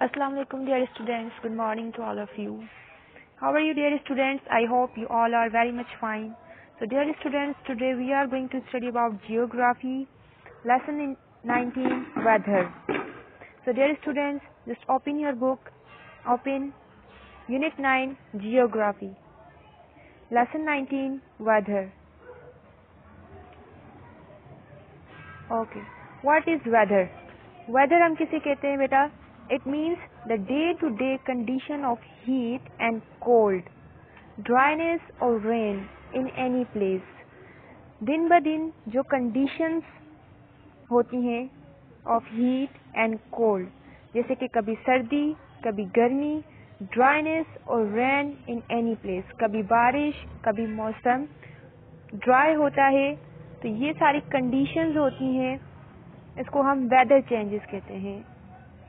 Assalamu alaikum dear students. Good morning to all of you. How are you dear students? I hope you all are very much fine. So dear students, today we are going to study about geography, lesson in 19, weather. So dear students, just open your book, open unit 9, geography. Lesson 19, weather. Okay. What is weather? Weather हम किसे कहते हैं बेटा It means the day-to-day condition of heat and cold, dryness or rain in any place. दिन ब दिन जो conditions होती हैं of heat and cold, जैसे कि कभी सर्दी कभी गर्मी ड्राइनेस और रेन इन एनी प्लेस कभी बारिश कभी मौसम ड्राई होता है तो ये सारी कंडीशंस होती हैं इसको हम वेदर चेंजेस कहते हैं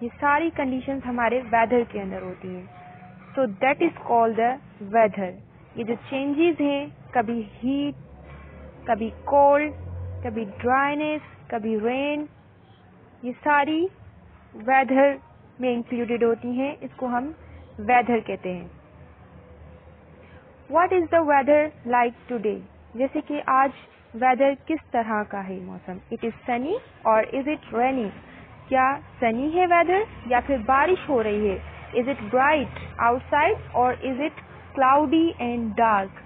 ये सारी कंडीशंस हमारे वेदर के अंदर होती हैं। So that is called the weather ये जो चेंजेस हैं, कभी हीट कभी कोल्ड कभी ड्राइनेस कभी रेन ये सारी वेदर में इंक्लूडेड होती हैं। इसको हम वेदर कहते हैं। What is the weather like today जैसे कि आज वेदर किस तरह का है मौसम? इट इज़ सनी और इज़ इट रेनी क्या सनी है वेदर या फिर बारिश हो रही है? इज़ इट ब्राइट आउटसाइड और is it cloudy and dark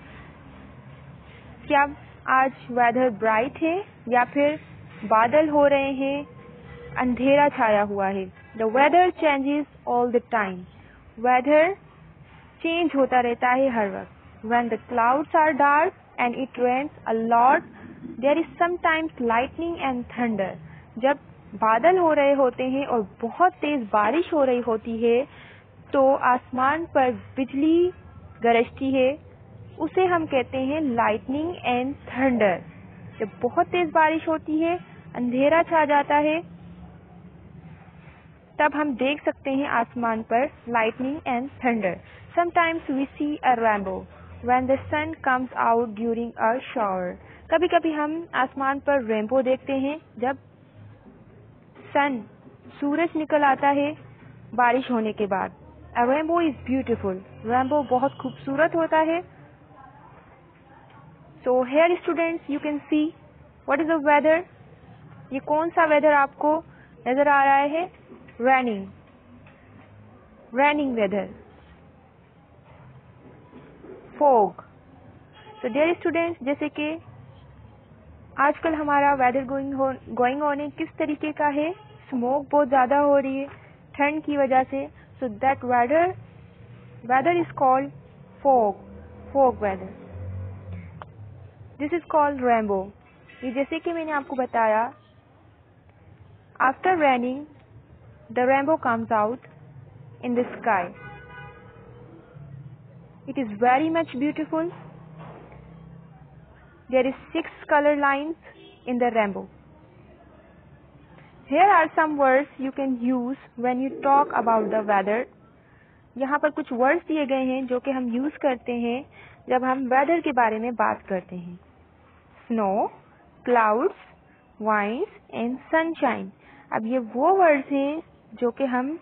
क्या आज वेदर ब्राइट है या फिर बादल हो रहे हैं? अंधेरा छाया हुआ है। The weather changes all the time weather change होता रहता है हर वक्त। When the clouds are dark and it rains a lot there is sometimes lightning and thunder जब बादल हो रहे होते हैं और बहुत तेज बारिश हो रही होती है तो आसमान पर बिजली गरजती है। उसे हम कहते हैं लाइटनिंग एंड थंडर जब बहुत तेज बारिश होती है, अंधेरा छा जाता है, तब हम देख सकते हैं आसमान पर lightning and thunder sometimes we see a rainbow when the sun comes out during a shower कभी कभी हम आसमान पर रेम्बो देखते हैं, जब सन सूरज निकल आता है बारिश होने के बाद। रेम्बो इज़ ब्यूटिफुल रेम्बो बहुत खूबसूरत होता है। So here students you can see what is the weather ये कौन सा वेदर आपको नज़र आ रहा है? रैनिंग रैनिंग वेदर फोग तो डेयर स्टूडेंट्स जैसे कि आजकल हमारा वेदर गोइंग गोइंग ऑन किस तरीके का है? स्मोक बहुत ज़्यादा हो रही है, ठंड की वजह से। So that weather weather is called fog fog weather this is called rainbow ये जैसे कि मैंने आपको बताया after raining the rainbow comes out in the sky it is very much beautiful There is six color lines in the rainbow. Here are some words you can use when you talk about the weather. यहाँ पर कुछ words दिए गए हैं जो कि हम use करते हैं जब हम वेदर के बारे में बात करते हैं snow clouds winds and sunshine अब ये वो वर्ड्स हैं जो कि हम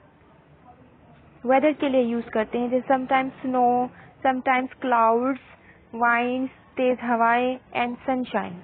वेदर के लिए यूज़ करते हैं जैसे sometimes snow sometimes clouds winds तेज हवाएँ एंड सनशाइन